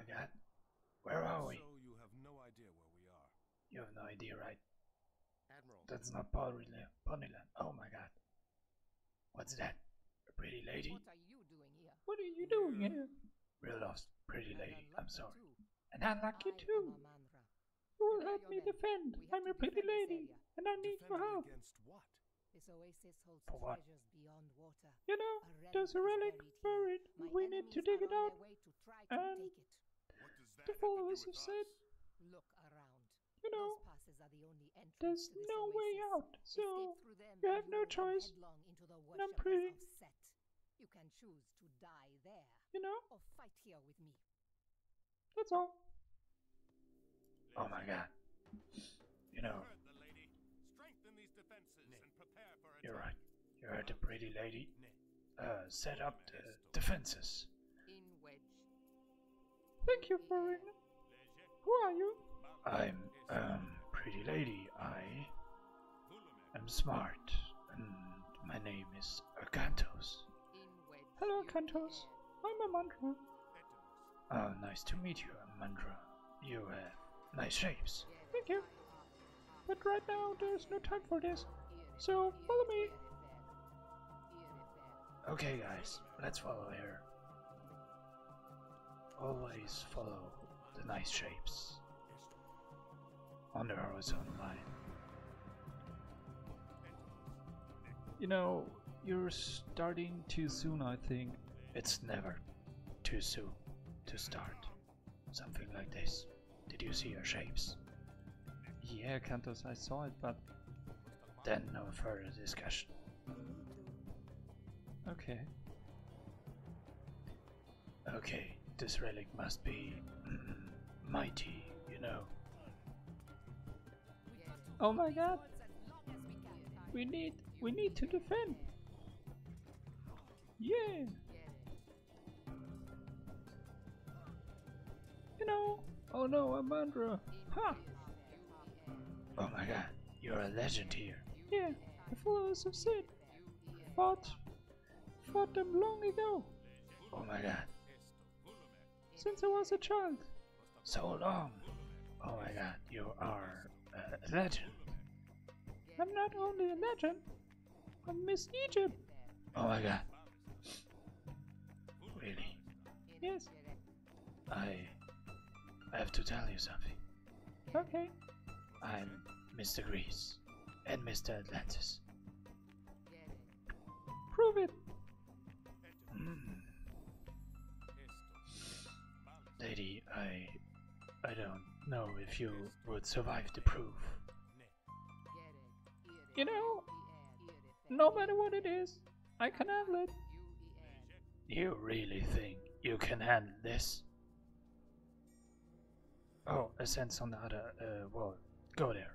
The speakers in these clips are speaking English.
my god. Where are we? So you have no idea where we are. You have no idea, right? Admiral, That's not Ponyland. Ponyland. Oh my god. What's that? A pretty lady? What are you doing here? What are you doing here? Real lost, pretty lady. I'm sorry. too. And unlucky I too. am Amandra. You will help me men? defend. I'm to a pretty lady, and I need your help. against what? This oasis holds For what? treasures beyond water. You know, A there's a relic buried buried. We need to dig it on out. to try to and take it. What does that The have to followers do have said. Look around. you know, passes are the only there's to this no way oasis. out. So them you and have no choice. into the And I'm pretty. Set. You can choose to die there you know, or fight here with me. that's all. Oh my god. You know, the lady. Strengthen these defenses and prepare for you're right. You heard the pretty lady. Ne. Uh, set up the defenses. Thank you for ringing. Who are you? I'm, um, pretty lady. I am smart, and my name is wedge. Hello, air. I'm a Etemus. Oh, nice to meet you, Amandra. You have nice shapes. Thank you. But right now, there's no time for this. So, follow me. Okay, guys, let's follow her. Always follow the nice shapes on the horizontal line. You know, you're starting too soon, I think. It's never too soon to start something like this. Did you see her shapes? Yeah, Cantos, I saw it, but then no further discussion. Okay. Okay, this relic must be mm, mighty, you know. Oh my god! We need we need to defend. Yeah. You know. Oh no, Amandra. Ha! Oh my god, you're a legend here. Yeah, the followers of Set fought fought them long ago. Oh my god. Since I was a child. So long. Oh my god, you are a legend. I'm not only a legend, I'm Miss Egypt. Oh my god. Really? Yes. I I have to tell you something. Okay. I'm Mr. Greece and Mr. Atlantis. Prove it. Lady, I I don't know if you would survive the proof. You know, no matter what it is, I can handle it. You really think you can handle this? Oh, a sense on the other uh, wall. Go there.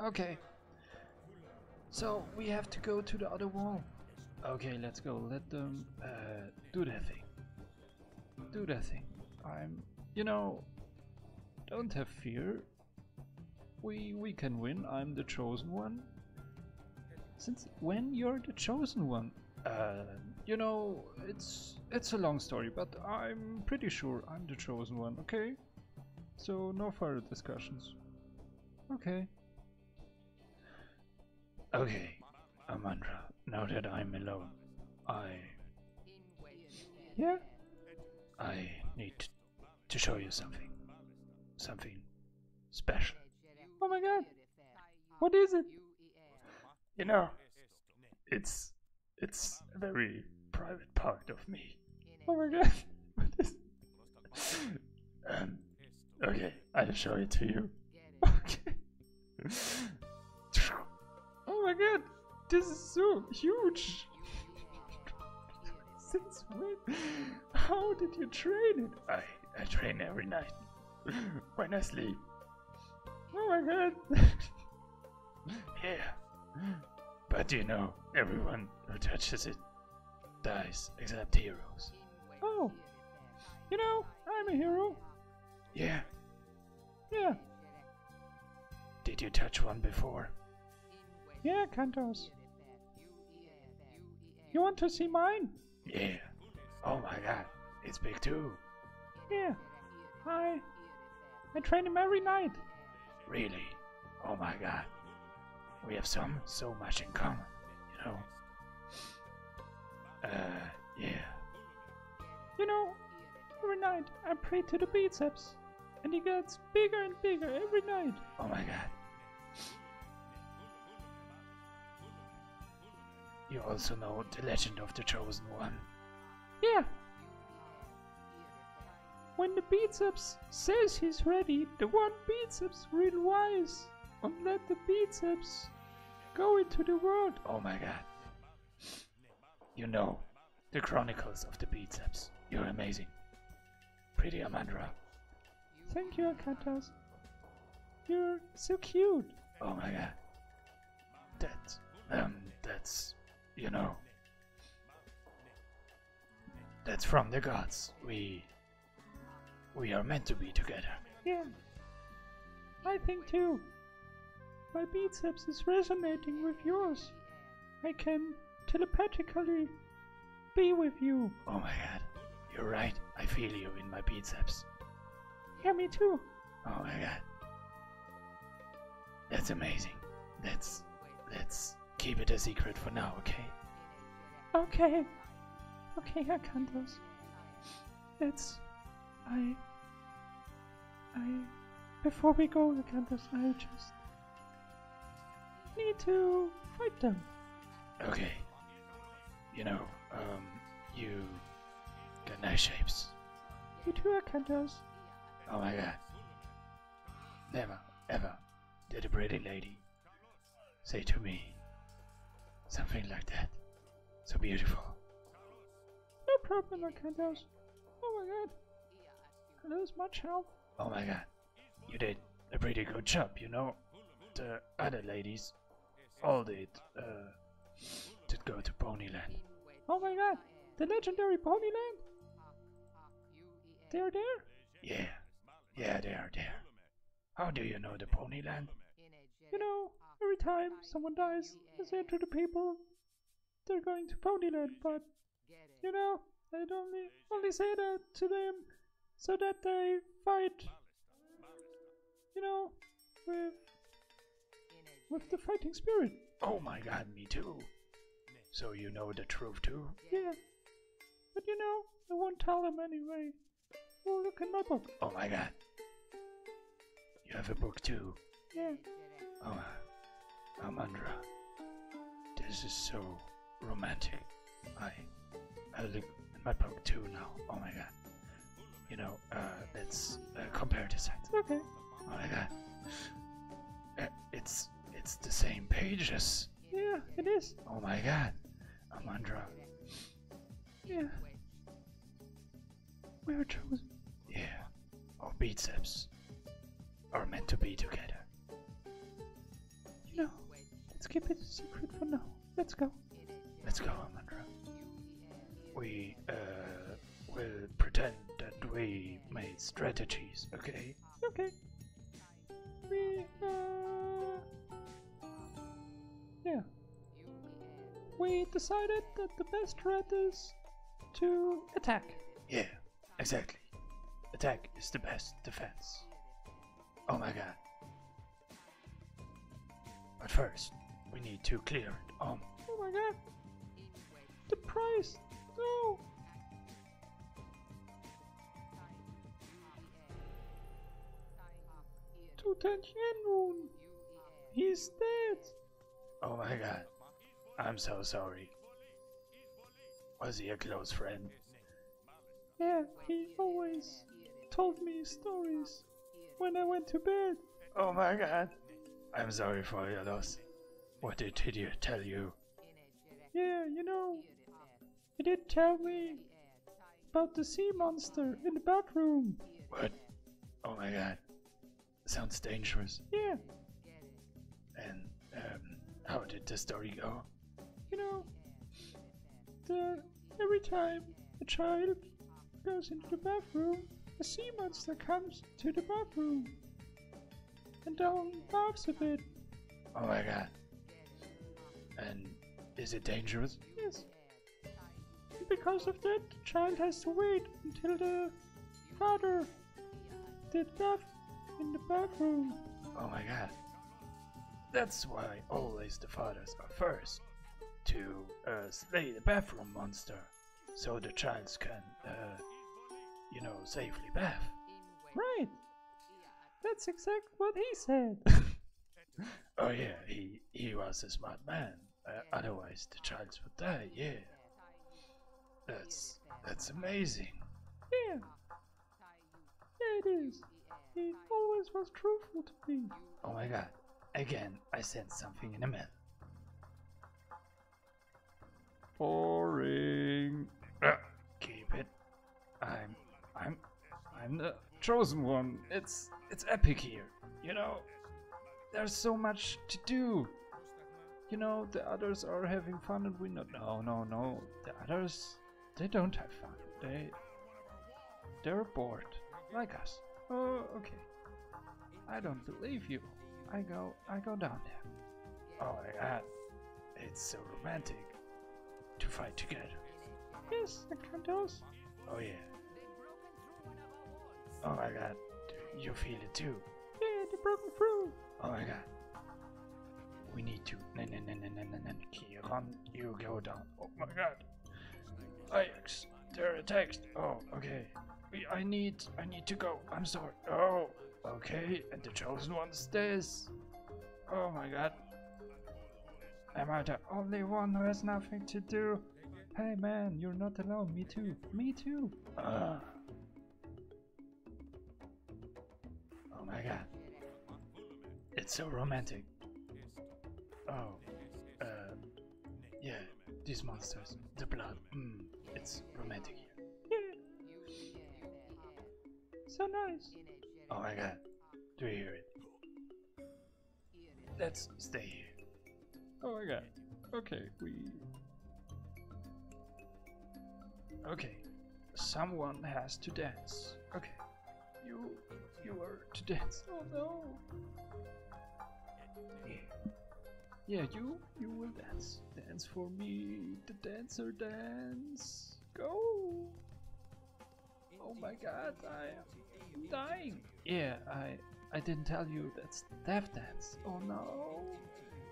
Okay. So we have to go to the other wall. Okay, let's go. Let them uh, do their thing. Do their thing. I'm, you know, don't have fear. We we can win. I'm the chosen one. Since when you're the chosen one? Uh, you know, it's it's a long story, but I'm pretty sure I'm the chosen one. Okay. So no further discussions. Okay. Okay, Amandra. Now that I'm alone, I yeah, I need to show you something, something special. Oh my God! What is it? You know, it's it's a very private part of me. Oh my God! What is? Um. Okay, I'll show it to you. Okay. oh my God! This is so huge. Since when? How did you train it? I I train every night when I sleep. Oh my god. yeah. But you know, everyone who touches it dies except heroes. Oh. You know, I'm a hero. Yeah. Yeah. Did you touch one before? Yeah, Kantos. You want to see mine? Yeah. Oh my god, it's big too. Yeah. I I train him every night. Really? Oh my god. We have some so much in common, you know. Uh, yeah. You know, every night I pray to the biceps, and he gets bigger and bigger every night. Oh my god. You also know the legend of the chosen one. Yeah. When the biceps says he's ready, the one biceps real wise and let the biceps go into the world. Oh my god. You know the chronicles of the biceps. You're amazing. Pretty Amandra. Thank you, Arkantos. You're so cute. Oh my god. That, um, that's, you know. That's from the gods. We. We are meant to be together. Yeah. I think too. My biceps is resonating with yours. I can telepathically be with you. Oh my god. You're right. I feel you in my biceps. Yeah, me too. Oh my god. That's amazing. Let's. Let's keep it a secret for now, okay? Okay. Okay, Arkantos. It's. I. I. Before we go, Arkantos, I just. need to fight them. Okay. You know, um, you got nice shapes. You too, Arkantos. Oh my god. Never, ever did a pretty lady say to me something like that. So beautiful. No problem, Arkantos. Oh my god. I lose much health? Oh my god. You did a pretty good job, you know. The other ladies all did, uh, did go to Ponyland. Oh my god. The legendary Ponyland? They're there? Yeah, yeah, they are there. How do you know the Ponyland? You know, every time someone dies, I say to the people, they're going to Ponyland, but, you know, I'd only, only say that to them so that they fight, you know, with, with the fighting spirit. Oh my god, me too. So you know the truth too? Yeah. But you know, I won't tell them anyway. Oh, look in my book. Oh my god. You have a book too? Yeah. Oh, Amandra. This is so romantic. I, I look at my book too now. Oh my god. You know, uh, let's uh, compare the sides. Okay. Oh my god. Uh, it's, it's the same pages. Yeah, it is. Oh my god. Amandra. Yeah. We are chosen. Yeah. Our biceps are meant to be together. You know, let's keep it a secret for now. Let's go. Let's go, Amandra. We, uh, will pretend that we made strategies, okay? Okay. We, uh. Yeah. We decided that the best threat is to attack. Yeah, exactly. Attack is the best defense. Oh my god. But first, need to clear it. Um, Oh my god. The price. No. Tutankhamun. He's dead. oh my god. I'm so sorry. Was he a close friend? Yeah, he always told me stories when I went to bed. Oh my god. I'm sorry for your loss. What did Tydia tell you? Yeah, you know, he did tell me about the sea monster in the bathroom. What? Oh my god. Sounds dangerous. Yeah, And, um, how did the story go? you know, the every time a child goes into the bathroom, a sea monster comes to the bathroom and down laughs a bit. Oh my god. And is it dangerous? Yes. Because of that, the child has to wait until the father did bath in the bathroom. Oh my god. That's why always the fathers are first to uh, slay the bathroom monster so the child can, uh, you know, safely bath. Right. That's exactly what he said. Oh yeah, he he was a smart man. Uh, otherwise, the child would die. Yeah, that's that's amazing. yeah. Yeah, it is. He always was truthful to me. Oh my god! Again, I sent something in the mail. Boring. Uh, keep it. I'm I'm I'm the chosen one. It's it's epic here. You know, There's so much to do. You know, the others are having fun and we not. No, no, no. The others, they don't have fun. They, they're bored, like us. Oh, okay. I don't believe you. I go, I go down there. oh my god, it's so romantic to fight together. Yes, Arkantos. Oh yeah. Oh my god, you feel it too? Yeah, they broken through. Oh my god. We need to. Chiron, you go down. Oh my god. Ajax, there are text. Oh, okay. We, I need, I need to go. I'm sorry. Oh, okay. And the chosen one stays. Oh my god. Am I the only one who has nothing to do? Hey man, you're not alone. Me too. Me too. Ah. Oh my god. It's so romantic. Oh, uh, yeah, these monsters, the blood, mm, it's romantic here. Yeah, so nice. Oh my god, do you hear it? Let's stay here. Oh my god. Okay, we. Okay, someone has to dance. Okay, you, you are to dance. Oh no. Yeah. Yeah, you, you will dance. Dance for me. The dancer dance. Go. Oh my god, I am dying. Yeah, I, I didn't tell you that's death dance. Oh no.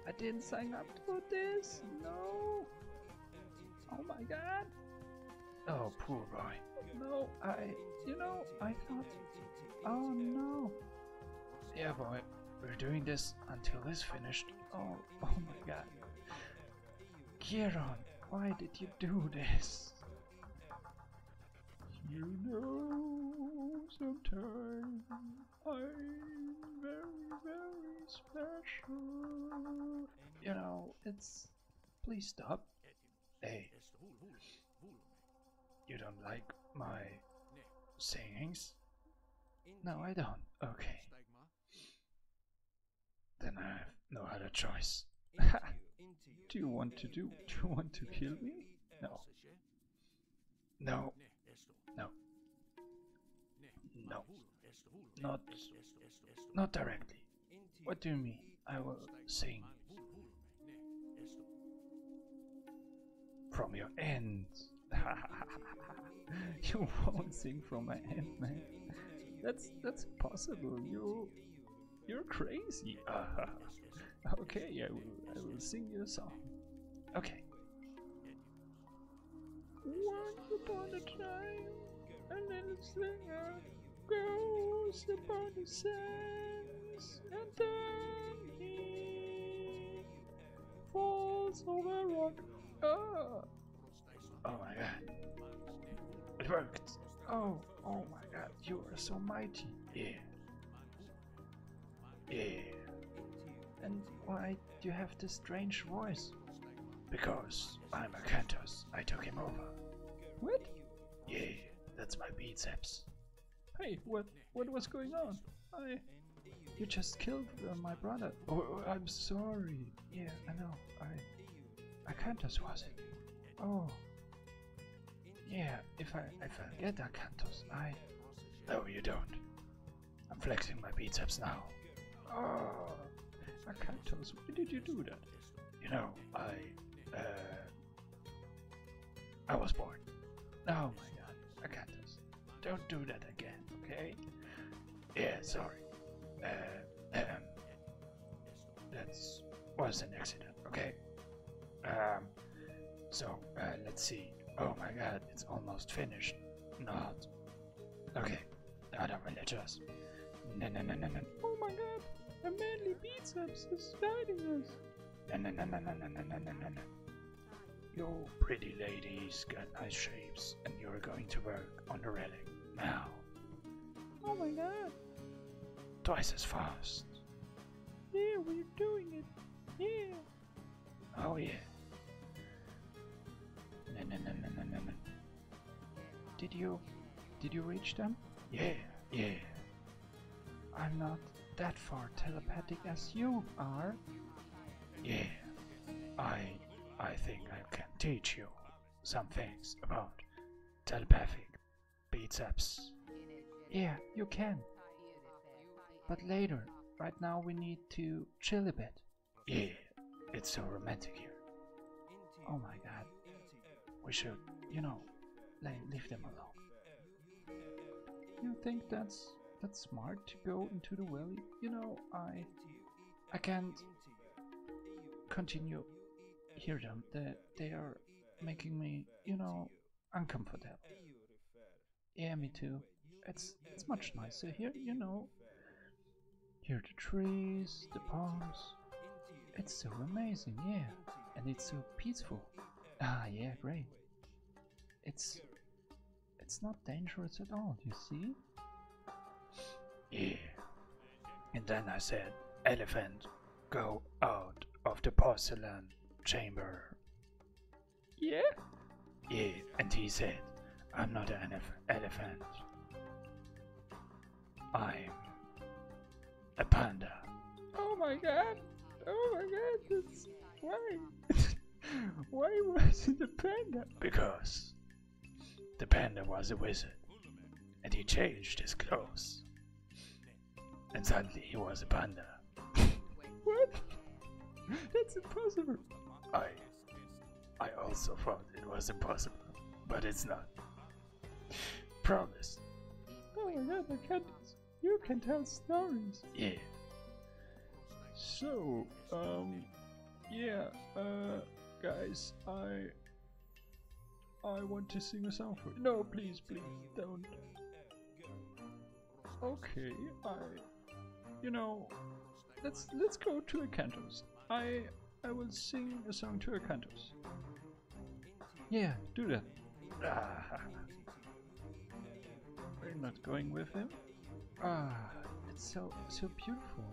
I didn't sign up for this. No. Oh my god. Oh, poor boy. No, I, you know, I thought. Oh no. Yeah, boy, we're doing this until it's finished. Oh, oh my god. Chiron, why did you do this? You know, sometimes I'm very, very special. You know, it's. Please stop. Hey, you don't like my singings? No, I don't. Okay. Then I have no other choice. do you want to do? Do you want to kill me? No. No. No. No. Not. Not directly. What do you mean? I will sing from your end. you won't sing from my end, man. That's that's impossible. You you're crazy. okay, I will I will sing you a song. Okay. Once upon a time, a little singer goes upon the sands, and then he falls over rock. Ah. Oh my god. It worked. Oh, oh my god, you are so mighty. Yeah. Yeah. And why do you have this strange voice? Because I'm Arkantos. I took him over. What? Yeah, that's my biceps. Hey, what what was going on? I you just killed uh, my brother. Oh, oh, I'm sorry. Yeah, I know. I Arkantos was it? Oh. Yeah, if I if I get Arkantos, I No, you don't. I'm flexing my biceps now. Oh Arkantos, why did you do that? You know, I, uh, I was born. Oh my god, Arkantos, don't do that again. okay? Yeah, sorry. Uh, um, that was an accident, okay? Um, so, uh, let's see. Oh my god, it's almost finished. Not. Okay, I don't really trust. No, no, no, no, no. Oh my god, a manly biceps is guiding us. No, no, no, no, no, no, no, no, no, no. You pretty ladies got nice shapes, and you're going to work on the railing now. Oh my god, Twice as fast. yeah, we're doing it. Yeah. Oh yeah. No, no, no, no, no, no, no. Did you, did you reach them? Yeah, yeah. I'm not that far telepathic as you are. Yeah, I I think I can teach you some things about telepathic biceps. Yeah, you can. But later, right now we need to chill a bit. Yeah, it's so romantic here. Oh my god, We should, you know, le- leave them alone. You think that's that's smart to go into the valley? You know, I I can't continue hear them. They they are making me, you know, uncomfortable. Yeah, me too. It's it's much nicer here, you know. Hear the trees, the palms. It's so amazing, yeah. And it's so peaceful. Ah, yeah, great. It's it's not dangerous at all, you see? Yeah. And then I said, elephant, go out of the porcelain chamber. Yeah? Yeah, and he said, I'm not an elef- elephant. I'm a panda. Oh my god! Oh my god, that's why? why was it a panda? Because the panda was a wizard, and he changed his clothes. And suddenly he was a panda. What? That's impossible. I I also thought it was impossible, but it's not. Promise. Oh my god, I can't. You can tell stories. Yeah. So, um, yeah, uh, guys, I, I want to sing a song for you. No, please, please, don't. Okay, I, you know, let's let's go to Arkantos. I I will sing a song to Arkantos. Yeah, do that. Ah, We're not going with him. Ah, it's so so beautiful.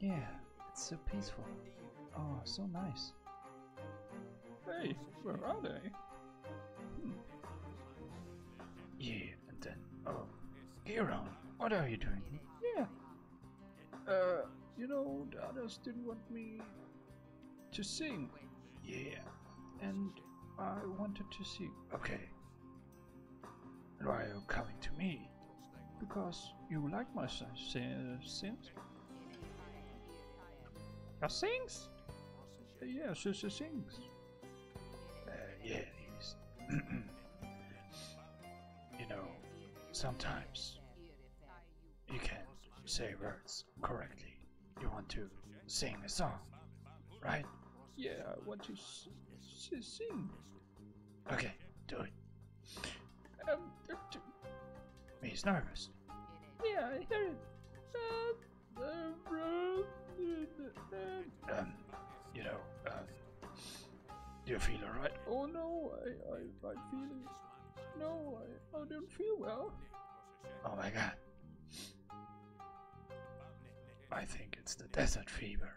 Yeah, it's so peaceful. Oh, so nice. Hey, where are they? Hmm. yeah, and then oh, Chiron, what are you doing? Uh, you know, the others didn't want me to sing, Yeah. and I wanted to sing Okay. And why are you coming to me? because you like my si- si- sings. Your sings? Uh, yeah, she, she sings. Uh, yeah, he's. you know, sometimes you can't say words correctly. You want to sing a song, right? Yeah, I want to s- s- sing. Okay, do it. Um, uh, t- He's nervous. yeah, I hear it. Uh, uh, uh, Um, you know, um, do you feel alright? oh no, I, I, I feel. No, I, I don't feel well. Oh my god. I think it's the desert fever.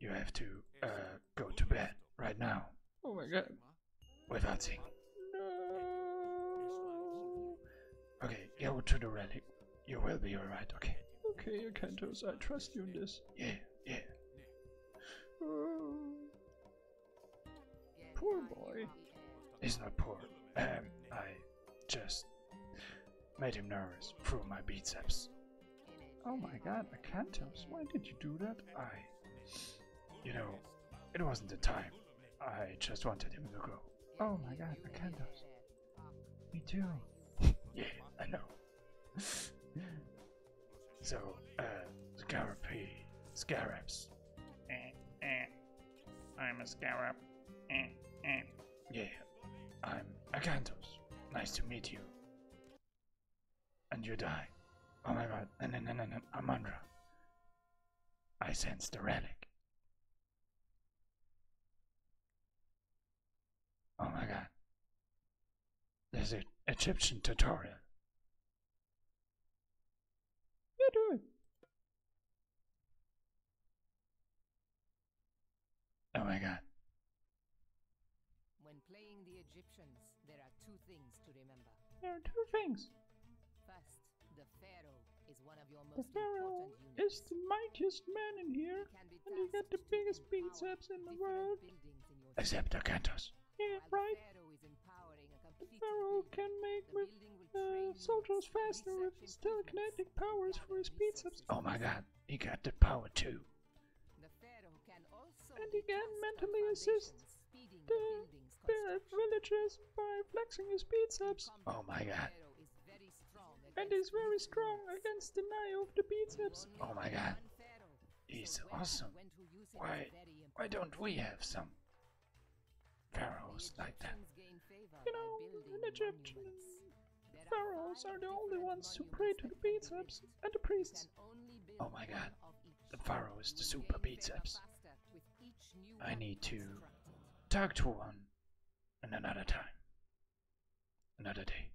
You have to uh, go to bed right now Oh my god. without singing. No. Okay, go to the relic. You will be alright, okay? Okay, Arkantos, I trust you in this. Yeah, yeah. Oh. Poor boy. He's not poor. Um, I just made him nervous through my biceps. Oh my god, Arkantos, why did you do that? I, you know, it wasn't the time. I just wanted him to go. Oh my god, Arkantos. Me too. yeah, I know. so, uh, Scarabee, Scarabs. Eh, eh. I'm a Scarab. Eh, eh. Yeah, I'm Arkantos. Nice to meet you. And you die. Oh my god, and then, and then, Amandra. I sense the relic. Oh my god. There's an Egyptian tutorial. You do it. Oh my god. When playing the Egyptians, there are two things to remember. There are two things. Units. is the mightiest man in here, He can be and he got the biggest empower biceps in the world. buildings in your Except city. Arkantos. Yeah, While right? The Pharaoh is empowering a complete Pharaoh building, can make the with uh, soldiers faster with his telekinetic powers for his gather biceps. Oh my god, he got the power too. The Pharaoh can also And he can mentally assist foundations, the building's villagers by flexing his biceps. Oh my God. And is very strong against the knife of the biceps. Oh my God. He's and awesome. when to use him is Why, why don't we have some pharaohs like that? Egyptians gain favor You know, in Egyptian pharaohs are the only ones who pray to the monuments that can be biceps and the priests. can only build Oh my God. The pharaoh is the super biceps. faster with each new I need to talk to one in another time. Another day.